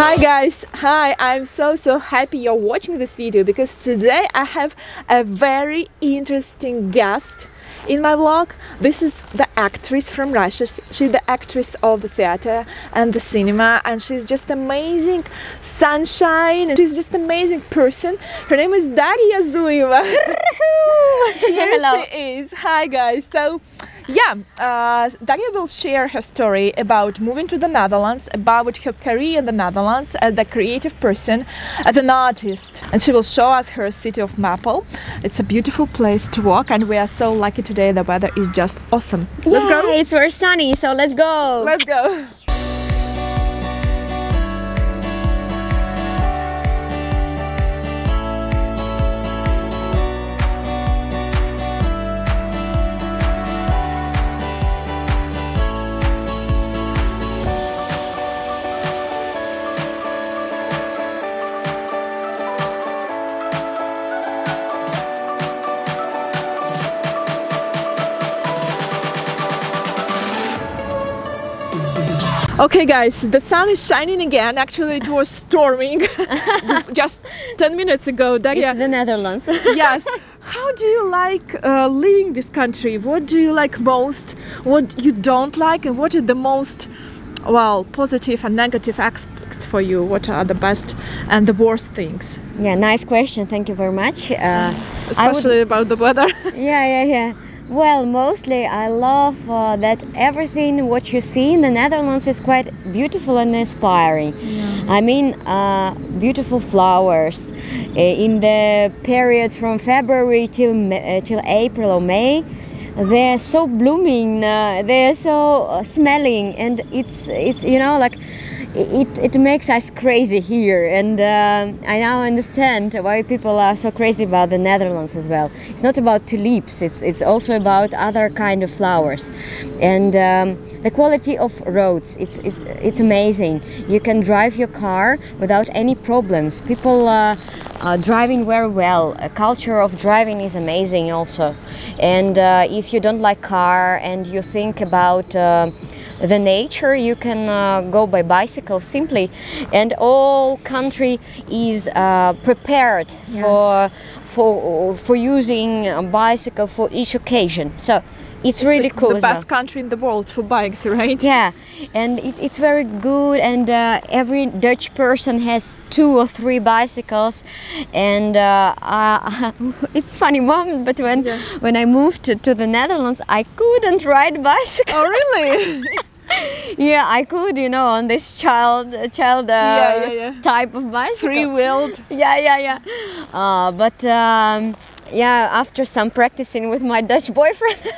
Hi guys, hi, I'm so so happy you're watching this video because today I have a very interesting guest in my vlog. This is the actress from Russia. She's the actress of the theater and the cinema and she's just amazing sunshine and she's just amazing person. Her name is Daria Zueva. Here Hello. she is. Hi guys. So yeah, uh, Daria will share her story about moving to the Netherlands, about her career in the Netherlands as a creative person, as an artist. And she will show us her city of Meppel. It's a beautiful place to walk, and we are so lucky today. The weather is just awesome. Let's go. It's very sunny, so let's go. Let's go. Okay, guys, the sun is shining again. Actually, it was storming just 10 minutes ago. Daria, It's the Netherlands. yes. How do you like uh, living this country? What do you like most? What you don't like, and what are the most well positive and negative aspects for you? What are the best and the worst things, yeah, nice question. Thank you very much. Uh, I would- especially about the weather? yeah, yeah, yeah. Well, mostly I love uh, that everything what you see in the Netherlands is quite beautiful and inspiring. I mean, uh, beautiful flowers uh, in the period from February till uh, till April or May. They're so blooming. Uh, they're so uh, smelling, and it's it's you know like it, it makes us crazy here and um i now understand why people are so crazy about the netherlands as well. It's not about tulips it's, it's also about other kind of flowers. And um, the quality of roads it's, it's, it's amazing. You can drive your car without any problems. People uh, are driving very well. A culture of driving is amazing also. And uh, if you don't like car and you think about uh, the nature you can uh, go by bicycle simply and all country is uh, prepared for for for using a bicycle for each occasion so it's, really the, cool The as well. best country in the world for bikes, right? Yeah, and it, it's very good. And uh, every Dutch person has two or three bicycles. And uh, uh, it's funny moment, but when Yeah. when I moved to, to the Netherlands, I couldn't ride bicycle. Oh, really? yeah, I could, you know, on this child child uh, Yeah, yeah, yeah. type of bicycle. Three-wheeled. Yeah, yeah, yeah. Uh, but. Um, yeah, after some practicing with my Dutch boyfriend,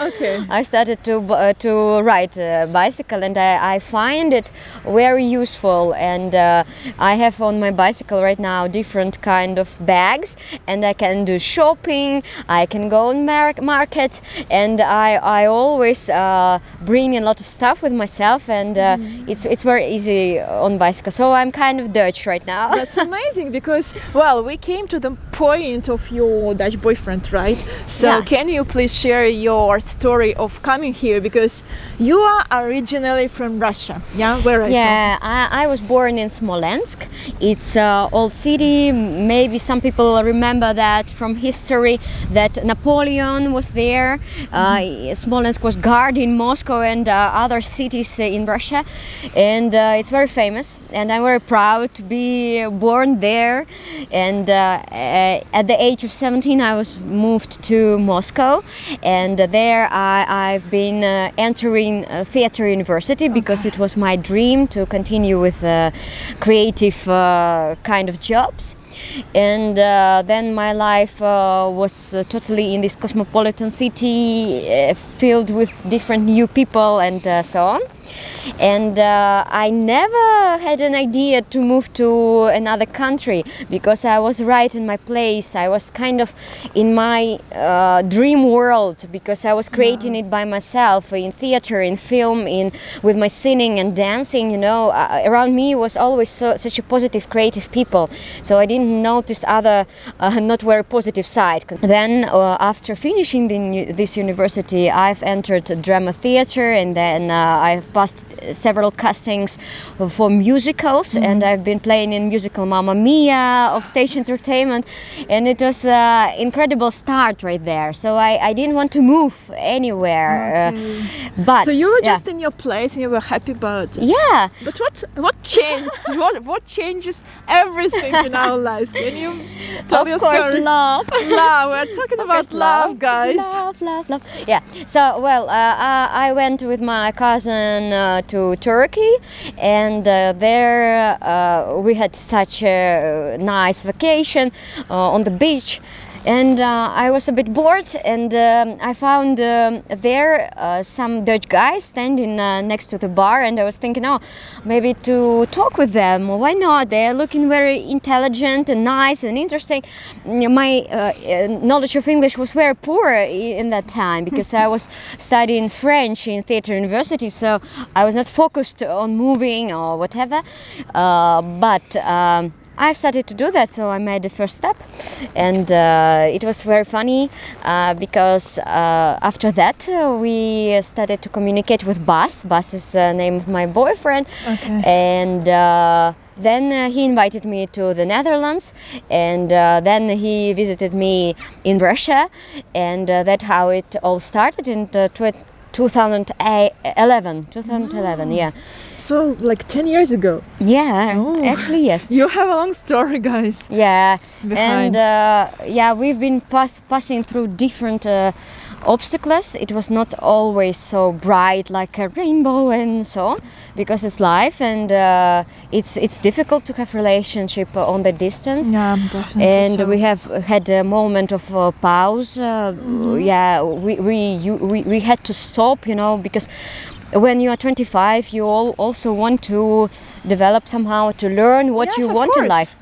Okay. I started to uh, to ride a bicycle, and I, I find it very useful. And uh, I have on my bicycle right now different kind of bags, and I can do shopping. I can go on mar- market, and I I always uh, bring a lot of stuff with myself, and uh, it's it's very easy on bicycle. So I'm kind of Dutch right now. That's amazing because, well, we came to the point of your Dutch boyfriend, right? So, Yeah. can you please share your story of coming here? Because you are originally from Russia, yeah? Where are you Yeah, I, I was born in Smolensk. It's an old city. Maybe some people remember that from history that Napoleon was there. Uh, Smolensk was guarding Moscow and uh, other cities uh, in Russia, and uh, it's very famous. And I'm very proud to be born there. And uh, at the age of 17, I was moved to Moscow, and there I, I've been uh, entering uh, theater university because it was my dream to continue with uh, creative uh, kind of jobs. And uh, then my life uh, was uh, totally in this cosmopolitan city, uh, filled with different new people and uh, so on. And uh, I never had an idea to move to another country because I was right in my place. I was kind of in my uh, dream world because I was creating it by myself in theater, in film, in with my singing and dancing. You know, uh, around me was always so, such a positive, creative people. So I didn't didn't notice other uh, not very positive side. Then uh, after finishing the, this university, I've entered drama theater and then uh, I've passed several castings for musicals mm-hmm. and I've been playing in musical Mamma Mia of stage entertainment and it was an incredible start right there. So I, I didn't want to move anywhere. Okay. Uh, but so you were just yeah. in your place and you were happy about it. Yeah. But what what changed? what what changes everything in our lives? Can you tell of your course, story? love. love. We're talking about love, love, guys. Love, love, love. Yeah. So well, uh, I went with my cousin uh, to Turkey, and uh, there uh, we had such a nice vacation uh, on the beach and uh, I was a bit bored and um, I found um, there uh, some Dutch guys standing uh, next to the bar and I was thinking oh maybe to talk with them. Why not? They're looking very intelligent and nice and interesting. My uh, uh, knowledge of English was very poor in that time because I was studying French in theater university so I was not focused on moving or whatever. Uh, but um, I started to do that, so I made the first step, and uh, it was very funny uh, because uh, after that uh, we started to communicate with Bas. Bas is the name of my boyfriend, okay. and uh, then uh, he invited me to the Netherlands, and uh, then he visited me in Russia, and uh, that's how it all started. In 2011 2011 oh. yeah so like 10 years ago yeah oh. actually yes you have a long story guys yeah behind. and uh, yeah we've been path- passing through different uh, obstacles. It was not always so bright like a rainbow and so on, because it's life and uh, it's it's difficult to have relationship on the distance. Yeah, definitely. And so. we have had a moment of uh, pause. Uh, mm-hmm. Yeah, we we, you, we we had to stop, you know, because when you are 25 you all also want to develop somehow to learn what yes, you want course. in life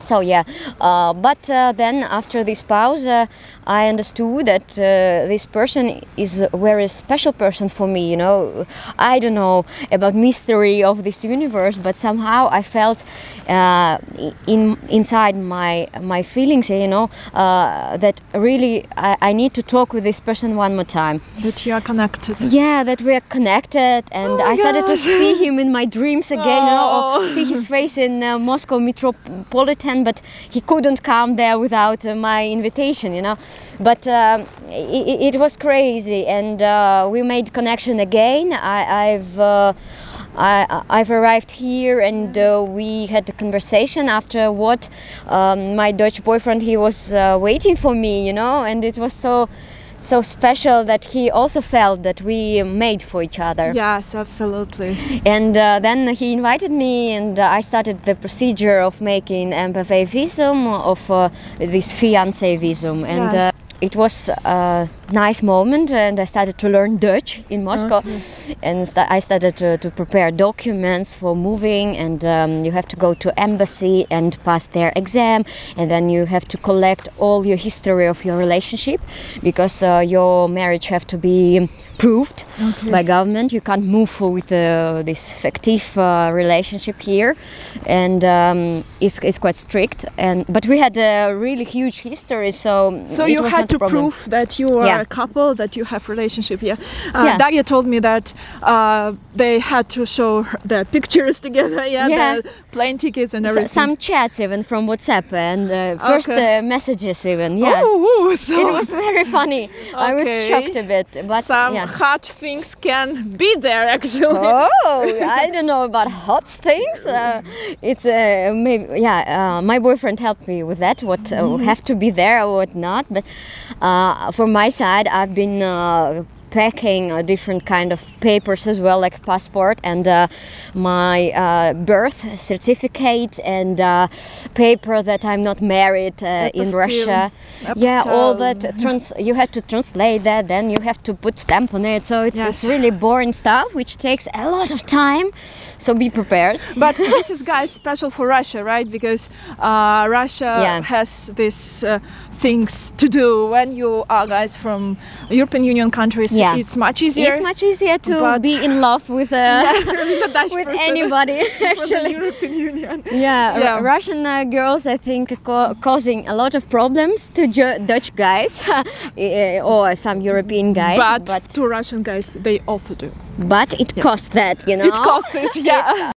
so yeah uh, but uh, then after this pause uh, i understood that uh, this person is a very special person for me you know i don't know about mystery of this universe but somehow i felt uh, in inside my my feelings you know uh, that really I, I, need to talk with this person one more time that you are connected yeah that we are connected and oh i started gosh. to see him in my dreams again oh. you know or see his face in moscow metropolitan but he couldn't come there without uh, my invitation, you know. But um, it, it, was crazy, and uh, we made connection again. I, have uh, I, have arrived here and uh, we had a conversation after what um, my Dutch boyfriend he was uh, waiting for me you know and it was so so special that he also felt that we made for each other. Yes, absolutely. And uh, then he invited me, and uh, I started the procedure of making MVV visum of uh, this fiance visum. And yes. Uh, it was a nice moment and I started to learn Dutch in Moscow okay. and st I started to, to, prepare documents for moving and um, you have to go to embassy and pass their exam and then you have to collect all your history of your relationship because uh, your marriage have to be proved okay. by government you can't move with uh, this fictive uh, relationship here and um, it's, it's quite strict and but we had a really huge history so so you had to prove that you are yeah. A couple, that you have relationship. Yeah. Uh, yeah. Daria told me that uh, they had to show the pictures together. Yeah. yeah. The plane tickets and everything. some chats even from WhatsApp and uh, first okay. Uh, messages even. Yeah. Oh, so it was very funny. okay. I was shocked a bit. But some yeah. hot things can be there actually. Oh, I don't know about hot things. Uh, it's uh, maybe yeah. my boyfriend helped me with that. What mm. have to be there or what not, but. Uh, from my side, I've been uh, packing a different kind of papers as well, like passport and uh, my uh, birth certificate and uh, paper that I'm not married uh, in Russia. Yeah, all that. Trans- you have to translate that, then you have to put stamp on it. So it's, yes. it's really boring stuff, which takes a lot of time so be prepared. But this is, guys, special for Russia, right? Because uh, Russia Yeah. has these uh, things to do when you are guys from European Union countries. Yeah. It's much easier. It's much easier to be in love with uh, with a Dutch with person anybody from the actually. European Union. Yeah, Yeah. Russian uh, girls, I think, co- causing a lot of problems to Ju- Dutch guys eh, or some European guys. But, but to Russian guys, they also do. But it costs that, you know. It costs yeah.